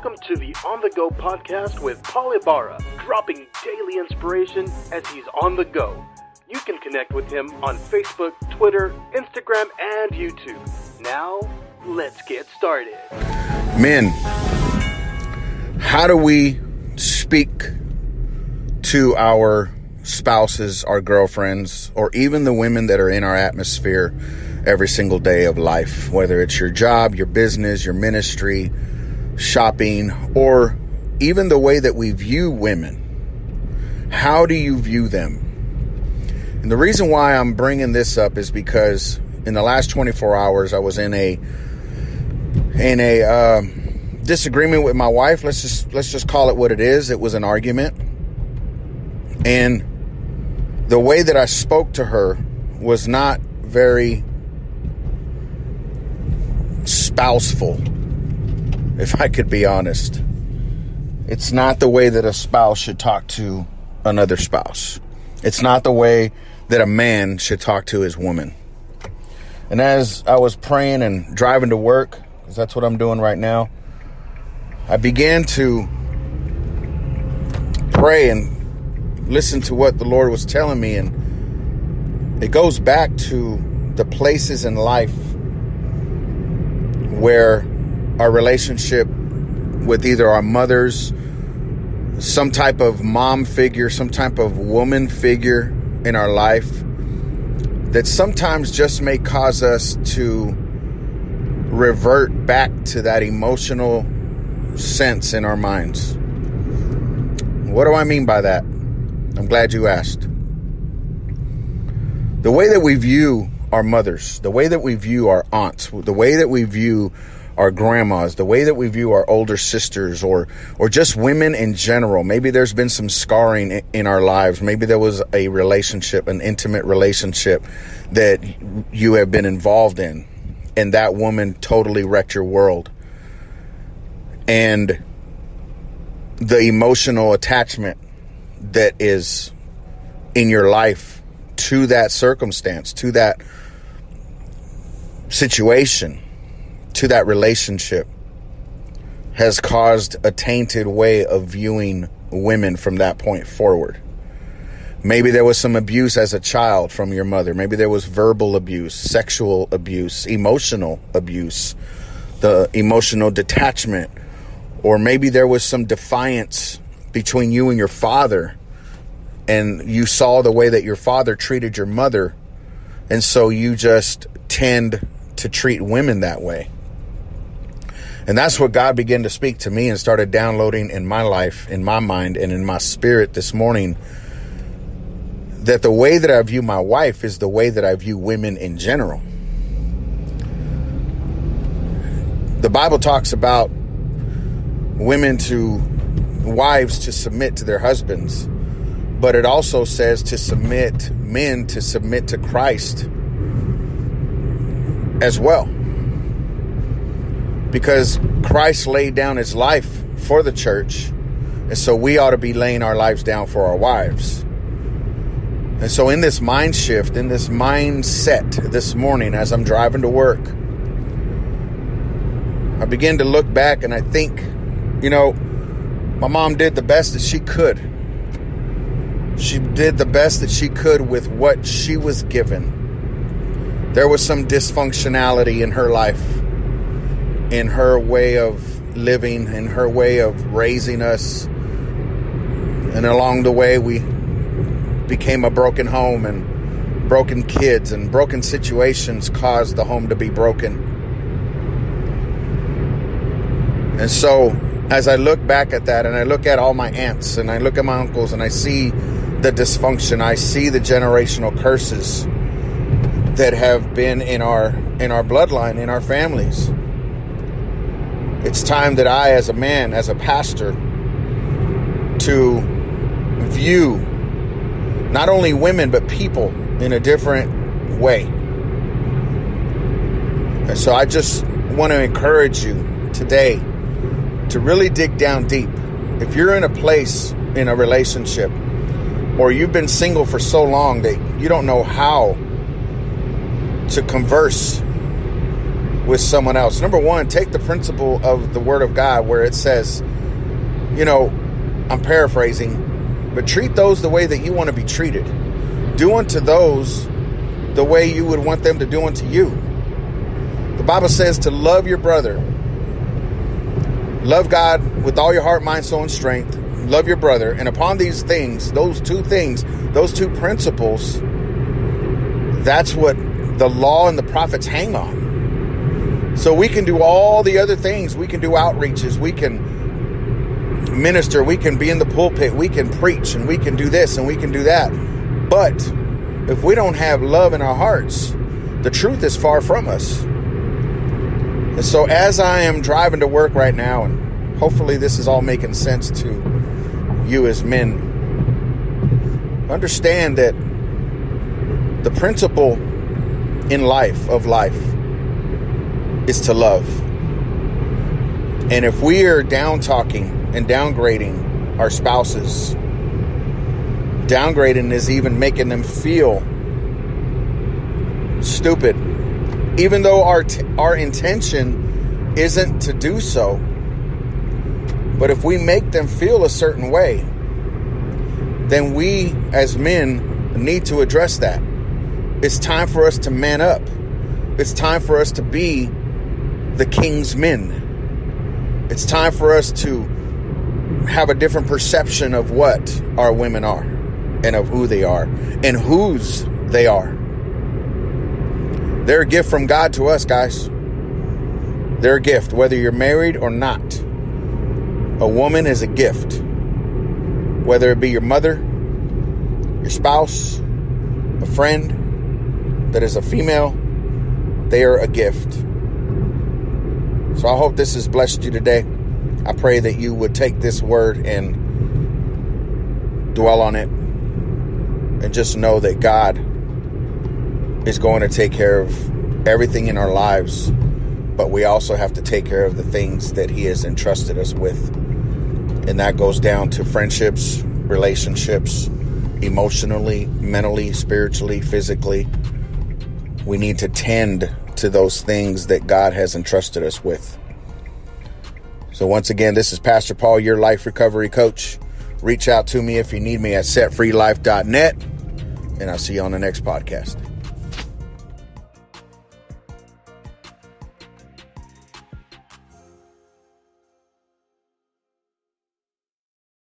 welcome to the On the Go podcast with Paul Ibarra, dropping daily inspiration as he's on the go. You can connect with him on Facebook, Twitter, Instagram, and YouTube. Now, let's get started. Men, how do we speak to our spouses, our girlfriends, or even the women that are in our atmosphere every single day of life, whether it's your job, your business, your ministry, shopping, or even the way that we view women. How do you view them? And the reason why I'm bringing this up is because in the last 24 hours, I was in a in a uh, disagreement with my wife. Let's just let's just call it what it is. It was an argument, and the way that I spoke to her was not very spouseful, if I could be honest. It's not the way that a spouse should talk to another spouse. It's not the way that a man should talk to his woman. And as I was praying and driving to work, because that's what I'm doing right now, I began to pray and listen to what the Lord was telling me. And it goes back to the places in life where our relationship with either our mothers, some type of mom figure, some type of woman figure in our life that sometimes just may cause us to revert back to that emotional sense in our minds. What do I mean by that? I'm glad you asked. The way that we view our mothers, the way that we view our aunts, the way that we view our grandmas, the way that we view our older sisters or or just women in general. Maybe there's been some scarring in our lives. Maybe there was a relationship, an intimate relationship that you have been involved in and that woman totally wrecked your world. And the emotional attachment that is in your life to that circumstance, to that situation to that relationship has caused a tainted way of viewing women from that point forward. Maybe there was some abuse as a child from your mother. Maybe there was verbal abuse, sexual abuse, emotional abuse, the emotional detachment. Or maybe there was some defiance between you and your father, and you saw the way that your father treated your mother, and so you just tend to treat women that way. And that's what God began to speak to me and started downloading in my life, in my mind, and in my spirit this morning. That the way that I view my wife is the way that I view women in general. The Bible talks about women to wives to submit to their husbands, but it also says to submit men to submit to Christ as well because Christ laid down his life for the church. And so we ought to be laying our lives down for our wives. And so, in this mind shift, in this mindset this morning as I'm driving to work, I begin to look back and I think, you know, my mom did the best that she could. She did the best that she could with what she was given. There was some dysfunctionality in her life in her way of living, in her way of raising us. And along the way, we became a broken home and broken kids, and broken situations caused the home to be broken. And so, as I look back at that, and I look at all my aunts, and I look at my uncles, and I see the dysfunction, I see the generational curses that have been in our in our bloodline, in our families. It's time that I, as a man, as a pastor, to view not only women, but people in a different way. And so I just want to encourage you today to really dig down deep. If you're in a place in a relationship or you've been single for so long that you don't know how to converse with someone else. Number one, take the principle of the Word of God where it says, you know, I'm paraphrasing, but treat those the way that you want to be treated. Do unto those the way you would want them to do unto you. The Bible says to love your brother. Love God with all your heart, mind, soul, and strength. Love your brother. And upon these things, those two things, those two principles, that's what the law and the prophets hang on. So we can do all the other things. We can do outreaches. We can minister. We can be in the pulpit. We can preach and we can do this and we can do that. But if we don't have love in our hearts, the truth is far from us. And so as I am driving to work right now, and hopefully this is all making sense to you as men, understand that the principle in life of life is to love. And if we are down talking and downgrading our spouses, downgrading is even making them feel stupid, even though our t- our intention isn't to do so. But if we make them feel a certain way, then we as men need to address that. It's time for us to man up. It's time for us to be the king's men. It's time for us to have a different perception of what our women are and of who they are and whose they are. They're a gift from God to us, guys. They're a gift, whether you're married or not. A woman is a gift, whether it be your mother, your spouse, a friend, that is a female, they are a gift. So I hope this has blessed you today. I pray that you would take this word and dwell on it and just know that God is going to take care of everything in our lives, but we also have to take care of the things that He has entrusted us with. And that goes down to friendships, relationships, emotionally, mentally, spiritually, physically we need to tend to those things that God has entrusted us with. So, once again, this is Pastor Paul, your life recovery coach. Reach out to me if you need me at setfreelife.net, and I'll see you on the next podcast.